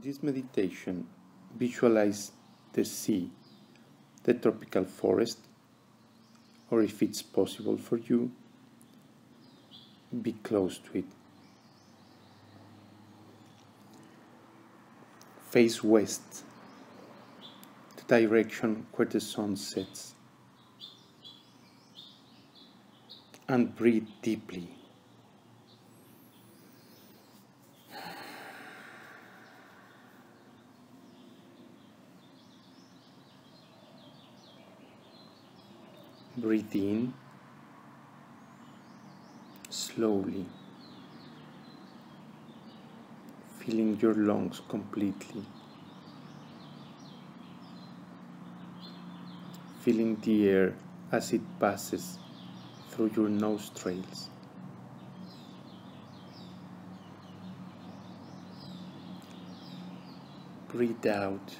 This meditation, visualize the sea, the tropical forest, or if it's possible for you, be close to it. Face west, the direction where the sun sets, and breathe deeply. Breathe in slowly, filling your lungs completely, feeling the air as it passes through your nostrils. Breathe out.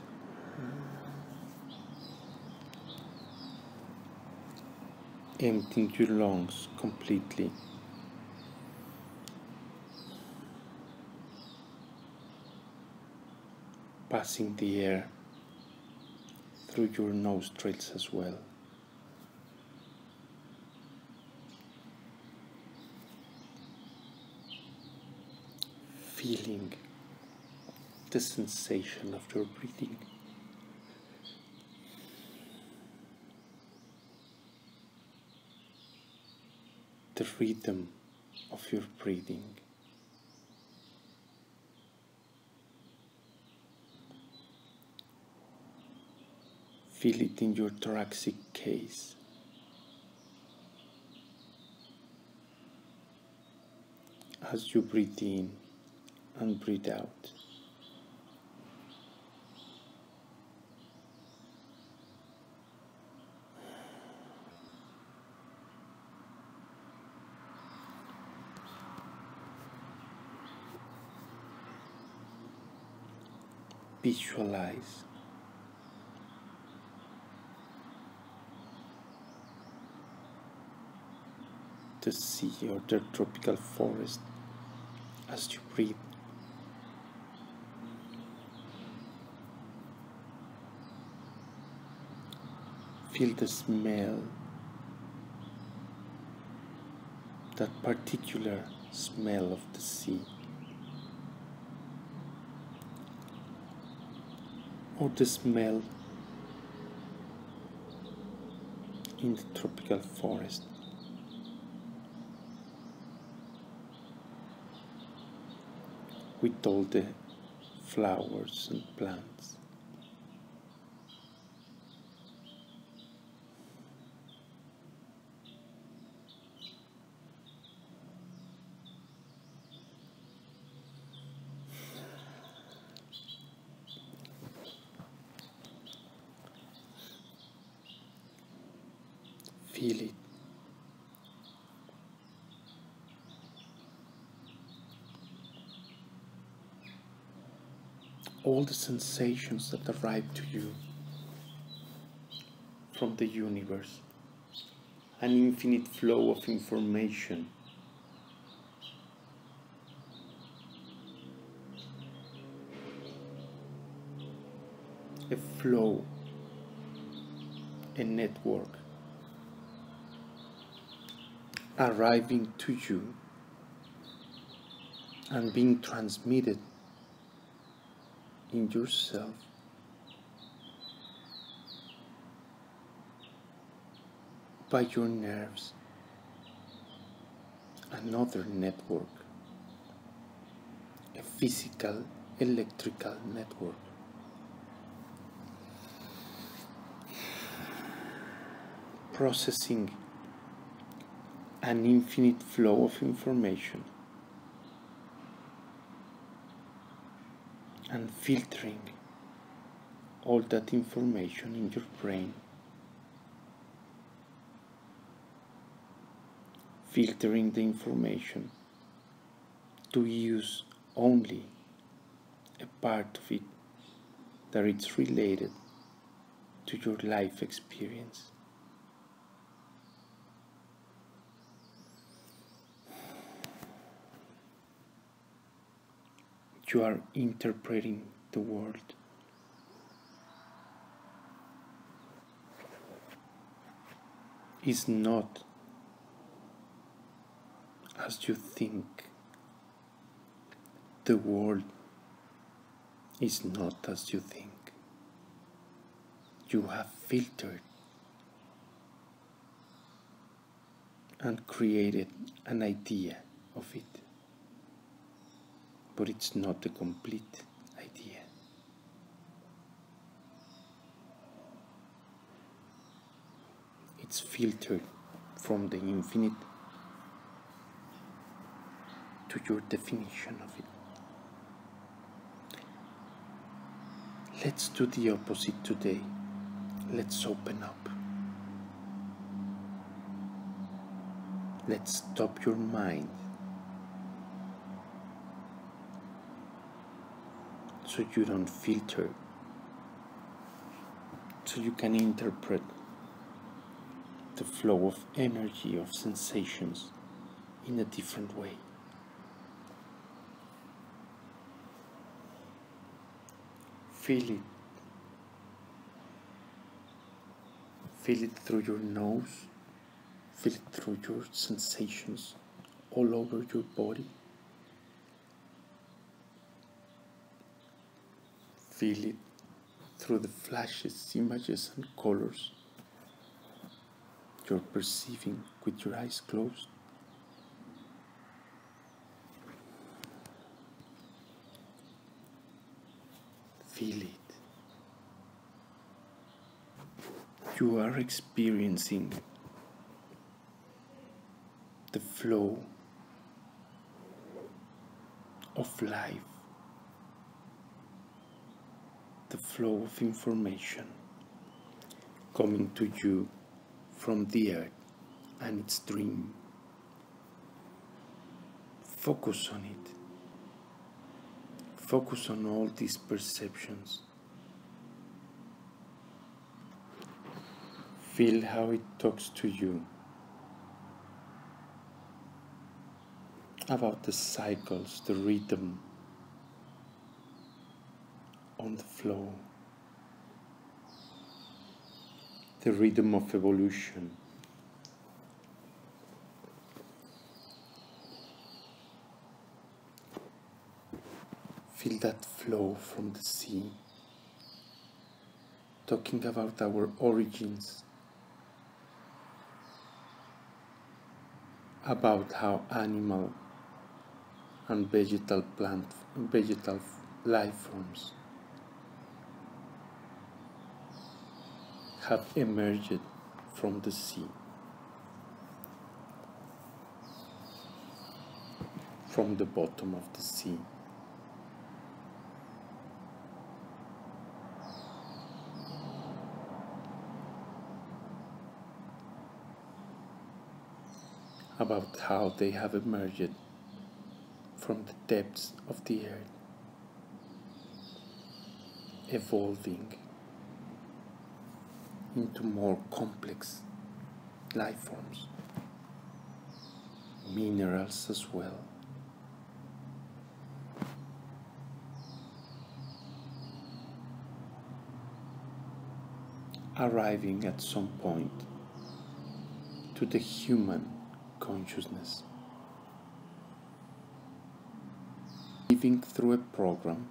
Emptying your lungs completely. Passing the air through your nostrils as well. Feeling the sensation of your breathing. The rhythm of your breathing. Feel it in your thoracic case. As you breathe in and breathe out. Visualize the sea or the tropical forest as you breathe. Feel the smell, that particular smell of the sea. Or the smell in the tropical forest. with all the flowers and plants. Feel it. All the sensations that arrive to you from the universe, an infinite flow of information. A flow, a network arriving to you and being transmitted in yourself. By your nerves, another network, a physical electrical network. Processing an infinite flow of information and filtering all that information in your brain. Filtering the information to use only a part of it that is related to your life experience. You are interpreting the world. Is not as you think. The world is not as you think. You have filtered and created an idea of it, but it's not a complete idea. It's filtered from the infinite to your definition of it. Let's do the opposite today. Let's open up. Let's stop your mind so you don't filter, so you can interpret the flow of energy, of sensations in a different way. Feel it. Feel it through your nose. Feel it through your sensations all over your body. Feel it through the flashes, images, and colors you're perceiving with your eyes closed. Feel it. You are experiencing the flow of life, the flow of information coming to you from the earth and its dream. Focus on it. Focus on all these perceptions. Feel how it talks to you about the cycles, the rhythm on the flow, the rhythm of evolution. Feel that flow from the sea, talking about our origins, about how animal and vegetal plant vegetal life forms have emerged from the sea. From the bottom of the sea. About how they have emerged from the depths of the earth, evolving into more complex life forms, minerals as well. Arriving at some point to the human consciousness. living through a program,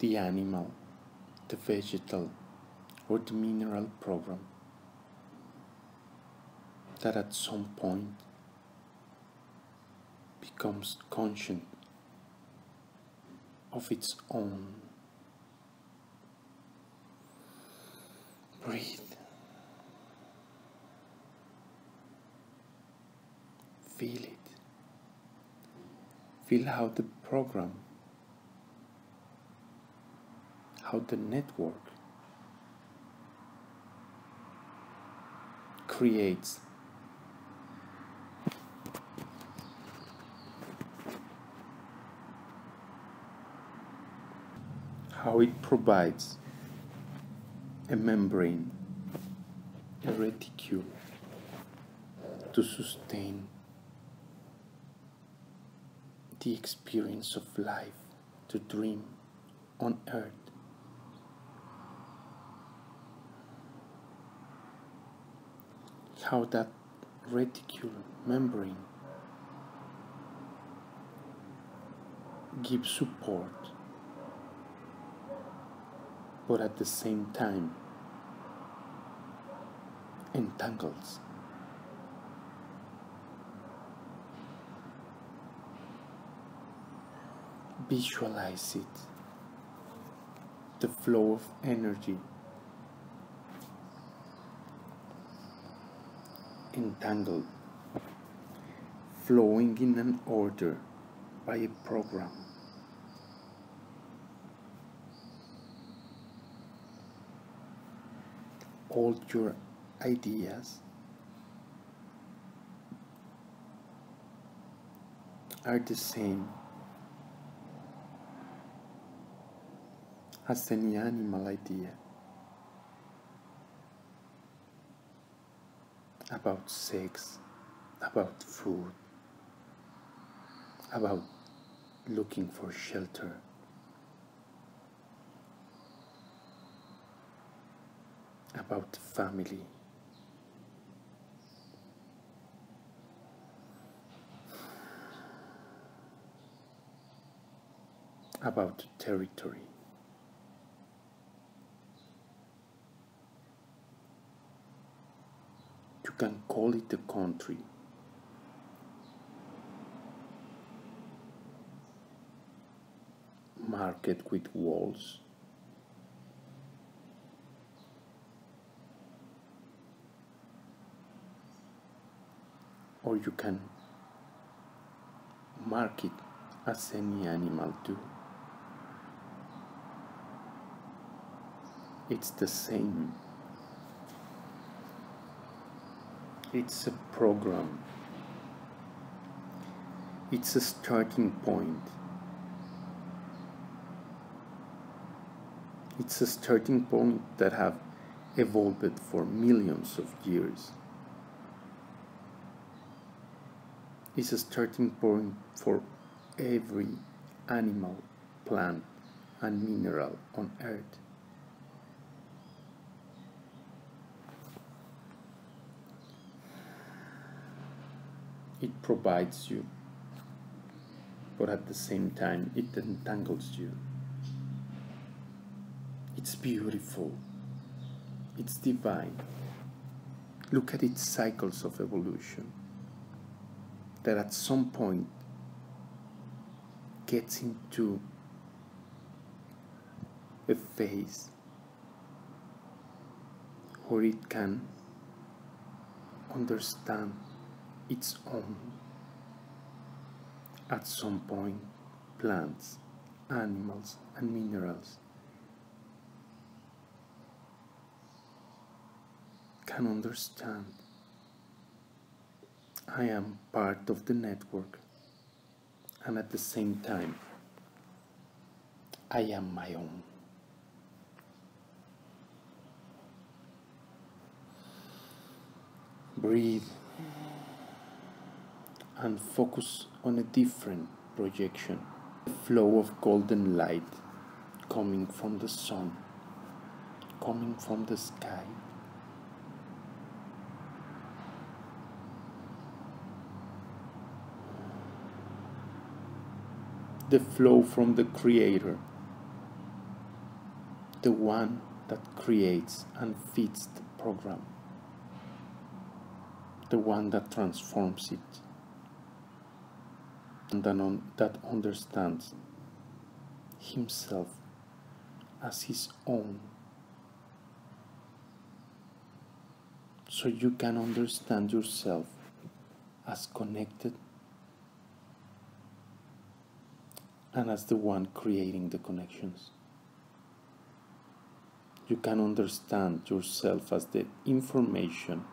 the animal, the vegetal, or the mineral program, that at some point becomes conscious of its own. Breathe. Feel it. Feel how the program, how the network creates how it provides a membrane, a reticule to sustain the experience of life, to dream on earth. How that reticular membrane gives support, but at the same time entangles. Visualize it the flow of energy entangled, flowing in an order by a program. All your ideas are the same as any animal idea about sex, about food, about looking for shelter. About family. About territory. You can call it a country. Market with walls. Or you can mark it as any animal do. It's the same. It's a program. It's a starting point. It's a starting point that have evolved for millions of years. It's a starting point for every animal, plant, and mineral on earth. It provides you, but at the same time, it entangles you. It's beautiful, it's divine. Look at its cycles of evolution that at some point gets into a phase where it can understand its own. At some point, plants, animals, and minerals can understand I am part of the network, and at the same time, I am my own. Breathe and focus on a different projection. A flow of golden light coming from the sun, coming from the sky. The flow from the Creator, the one that creates and feeds the program, the one that transforms it and that understands himself as his own. So you can understand yourself as connected and as the one creating the connections. You can understand yourself as the information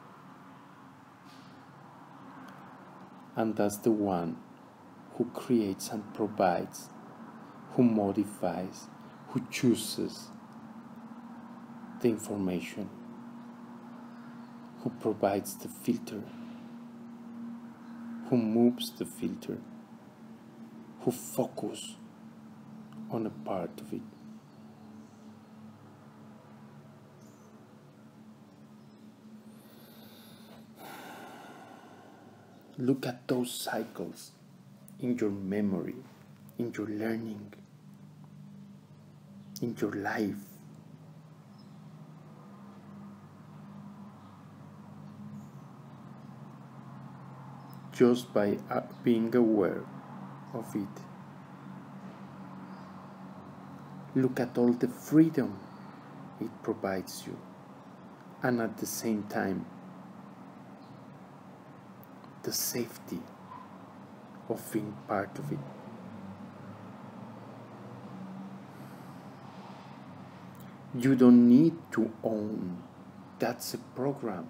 and as the one who creates and provides, who modifies, who chooses the information, who provides the filter, who moves the filter, who focuses on a part of it. Look at those cycles in your memory, in your learning, in your life. Just by uh, being aware of it. Look at all the freedom it provides you, and at the same time, the safety of being part of it. You don't need to own. That's a program.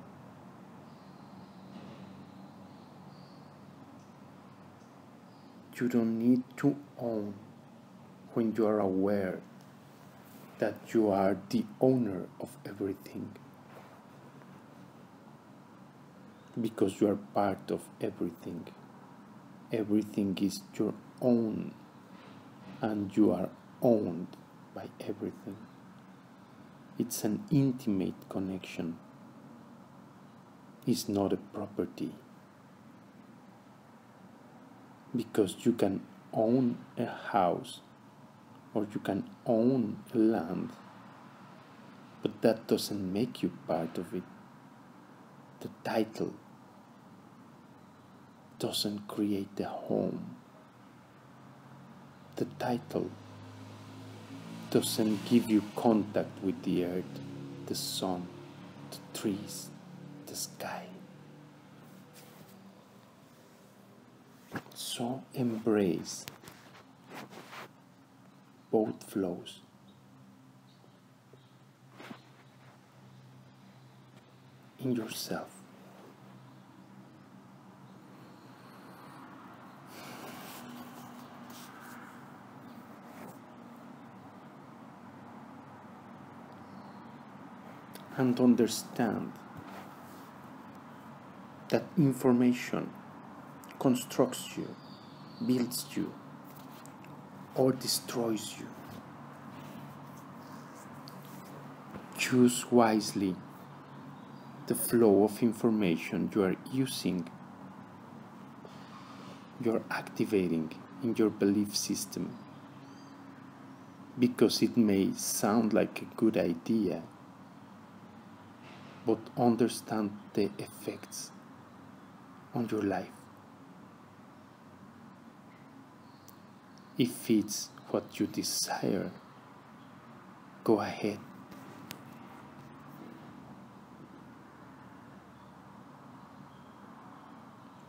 You don't need to own when you are aware that you are the owner of everything. Because you are part of everything. Everything is your own, and you are owned by everything. It's an intimate connection. It's not a property. Because you can own a house or you can own land, but that doesn't make you part of it. The title doesn't create the home. The title doesn't give you contact with the earth, the sun, the trees, the sky. So embrace both flows. In yourself. And understand that information constructs you, builds you, or destroys you. Choose wisely the flow of information you are using, you're activating in your belief system because it may sound like a good idea, but understand the effects on your life. If it's what you desire, go ahead.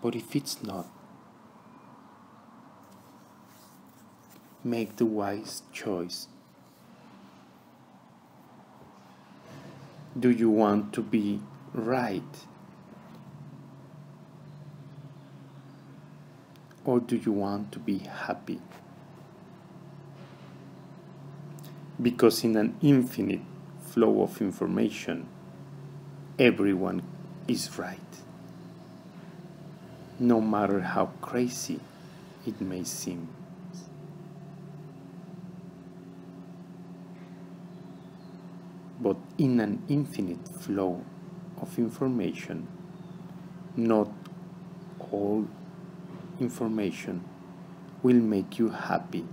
But if it's not, make the wise choice. Do you want to be right? Or do you want to be happy? because in an infinite flow of information, everyone is right. No matter how crazy it may seem. But in an infinite flow of information, not all information will make you happy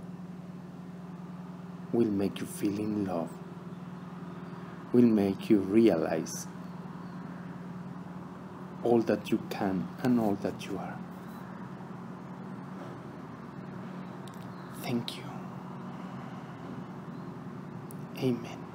will make you feel in love, will make you realize all that you can and all that you are. Thank you. Amen.